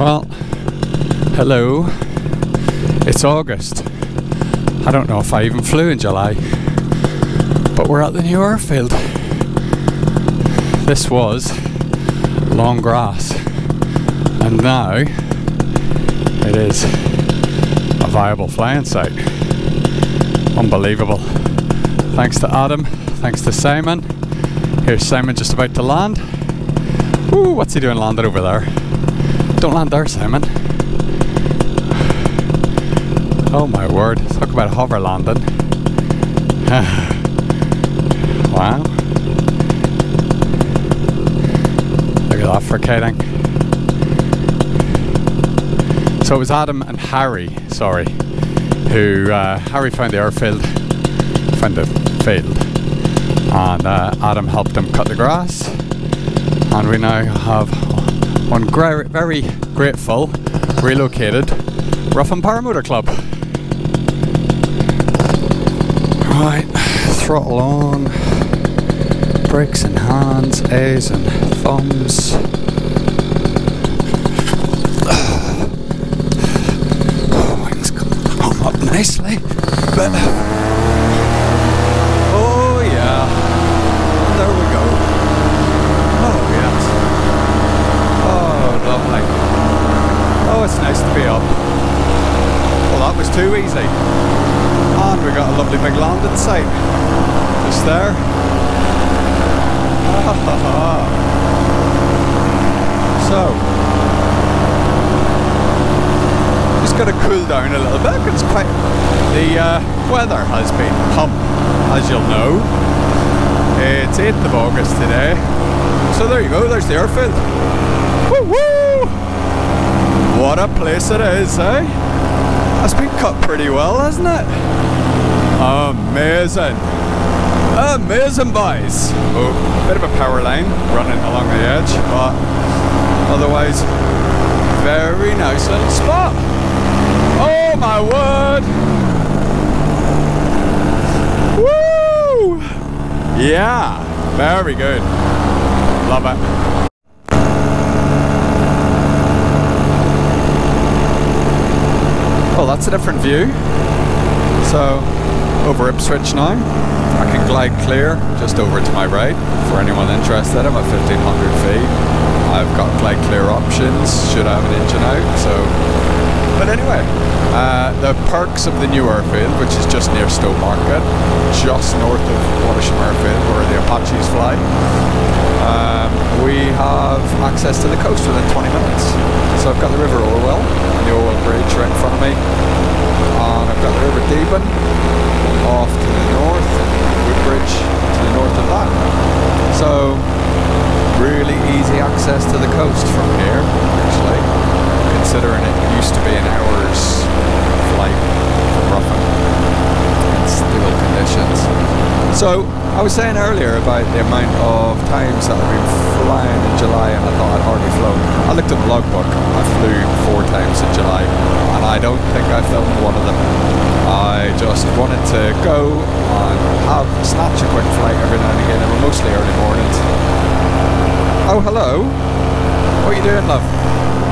Well, hello. It's August. I don't know if I even flew in July, but we're at the new airfield. This was long grass, and now it is a viable flying site. Unbelievable. Thanks to Adam, thanks to Simon. Here's Simon just about to land. Ooh, what's he doing landed over there? Don't land there, Simon. Oh my word, talk about hover landing. wow. Look at that for. So it was Adam and Harry, sorry, who uh, Harry found the airfield, found the field, and uh, Adam helped him cut the grass. And we now have one gra- very grateful relocated Rougham Paramotor Club. Right, throttle on, brakes and hands, A's and thumbs. Wings come up nicely. But oh yeah, there we go. Oh yes. Oh lovely. Oh, it's nice to be up. Well, that was too easy. And we got a lovely big landing site. Just there. so, just got to cool down a little bit. It's quite. The uh, weather has been pump, as you'll know. It's 8th of August today. So there you go, there's the airfield. Woo woo! What a place it is, eh? That's been cut pretty well, hasn't it? Amazing. Amazing, boys. Oh, bit of a power line running along the edge, but otherwise, very nice little spot. Oh my word! Woo! Yeah, very good. Love it. That's a different view. So, over Ipswich now. I can glide clear just over to my right for anyone interested. I'm at 1500 feet. I've got glide clear options should I have an engine out. So, but anyway, uh, the perks of the new airfield, which is just near Stowmarket, just north of Wattisham Airfield, where the Apaches fly. Um, we have access to the coast within 20 minutes. So I've got the River Orwell the Orwell Bridge right in front of me. And I've got the River Deben off to the north, Woodbridge to the north of that. So really easy access to the coast from here, actually, considering it used to be an hour's flight from in conditions. So I was saying earlier about the amount of times that I've been flying in July and I thought I'd hardly flown. I looked at the logbook. I flew four times in July and I don't think I filmed one of them. I just wanted to go and have snatch a quick flight every now and again. Were mostly early mornings. Oh, hello. What are you doing, love?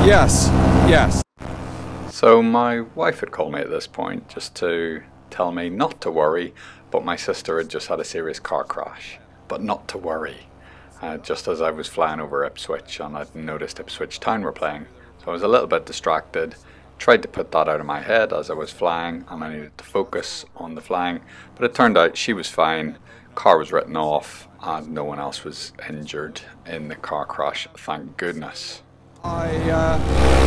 Yes, yes. So my wife had called me at this point just to tell me not to worry, but my sister had just had a serious car crash. But not to worry. Uh, just as I was flying over Ipswich and I'd noticed Ipswich Town were playing. So I was a little bit distracted. Tried to put that out of my head as I was flying and I needed to focus on the flying. But it turned out she was fine. Car was written off and no one else was injured in the car crash, thank goodness. I uh,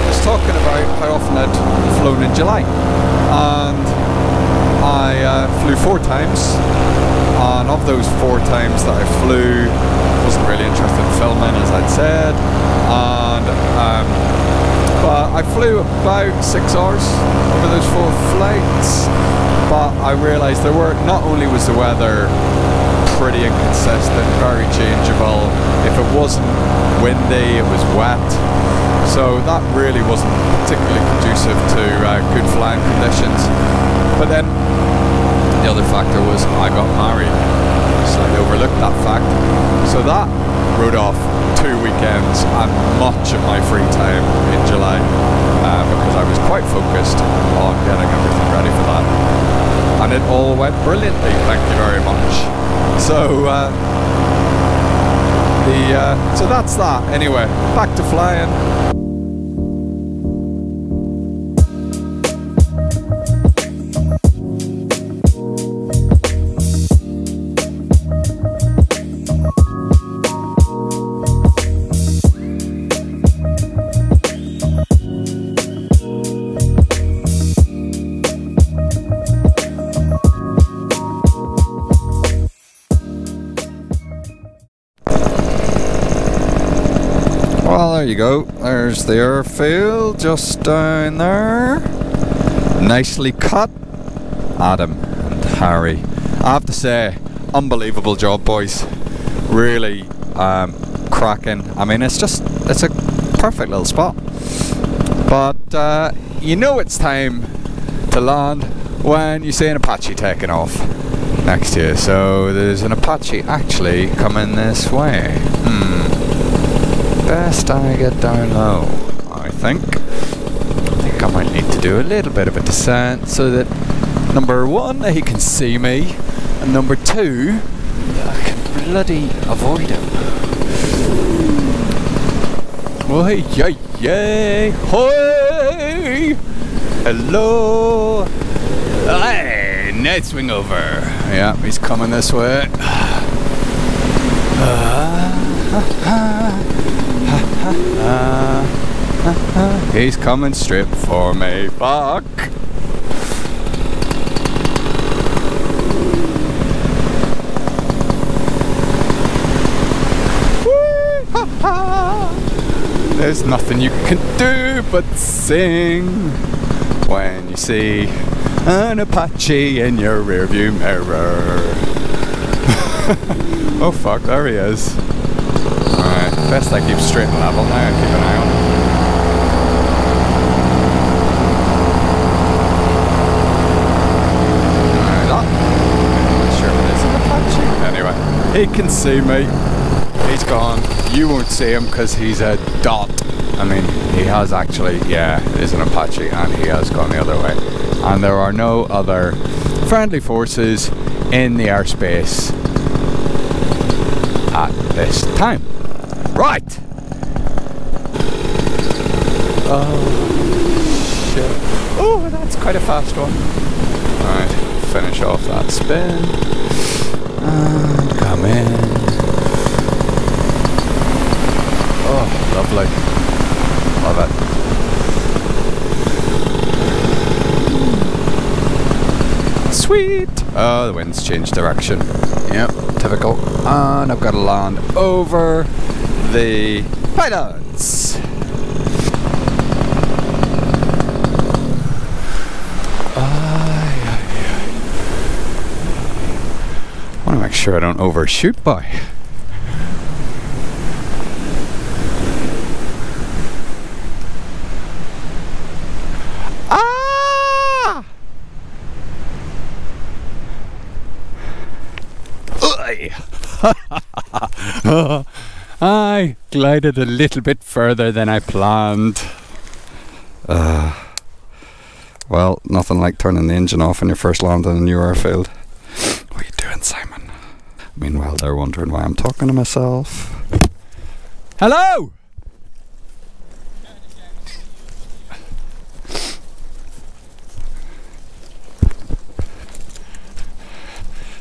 was talking about how often I'd flown in July. And I uh, flew four times. And of those four times that I flew wasn't really interested in filming as I'd said. And um, but I flew about six hours over those four flights. But I realised there were not only was the weather pretty inconsistent, very changeable. If it wasn't windy, it was wet. So that really wasn't particularly conducive to uh, good flying conditions. But then the other factor was I got married. So I overlooked that fact. So that wrote off two weekends and much of my free time in July. Uh, because I was quite focused on getting everything ready for that. And it all went brilliantly, thank you very much. So, uh, the uh, so that's that. Anyway, back to flying. Go. There's the airfield just down there. Nicely cut. Adam and Harry. I have to say, unbelievable job, boys. Really um, cracking. I mean, it's just, it's a perfect little spot. But uh, you know it's time to land when you see an Apache taking off next you. So there's an Apache actually coming this way. Hmm best I get down low, I think. I think I might need to do a little bit of a descent so that number one, he can see me, and number two, I can bloody avoid him. Oh, hey, yay, yay, hey, hello. Hey, nice swing over. Yeah, he's coming this way. Uh, He's coming straight for me. Fuck. There's nothing you can do but sing when you see an Apache in your rearview mirror. oh fuck, there he is. Best I keep straight and level now and keep an eye on Apache. Anyway, he can see me. He's gone. You won't see him because he's a dot. I mean, he has actually, yeah, it is an Apache and he has gone the other way. And there are no other friendly forces in the airspace at this time. Right! Oh, shit. Oh, that's quite a fast one. Alright, finish off that spin. And come in. Oh, lovely. Love it. Sweet! Oh, the wind's changed direction. Yep, typical. And I've got to land over the pylons. I want to make sure I don't overshoot by. Ah! I glided a little bit further than I planned. Uh, well, nothing like turning the engine off when you first land in a new airfield. What are you doing, Simon? Meanwhile, they're wondering why I'm talking to myself. Hello!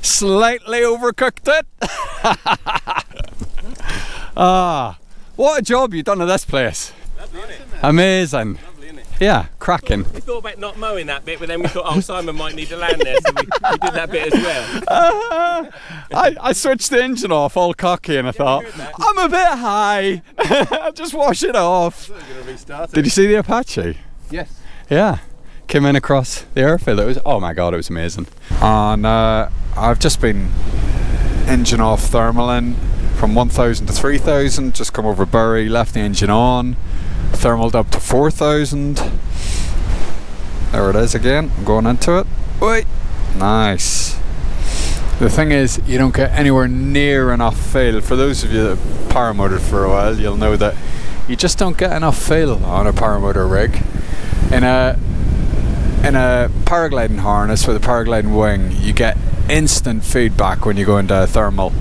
Slightly overcooked it. ah, what a job you've done at this place. Amazing. Yeah, cracking. We thought about not mowing that bit, but then we thought, oh, Simon might need to land there, so we, we did that bit as well. Uh, I, I switched the engine off, all cocky, and I yeah, thought, I'm a bit high. Just wash it off. Did you see the Apache? Yes. Yeah. Came in across the airfield. It was, oh my god, it was amazing. And uh, I've just been engine off thermaling from 1000 to 3000, just come over Bury, left the engine on thermaled up to 4000 there it is again I'm going into it. Wait nice. The thing is you don't get anywhere near enough fail for those of you that paramotored for a while you'll know that you just don't get enough fail on a paramotor rig. In a in a paragliding harness with a paragliding wing, you get instant feedback when you go into a thermal.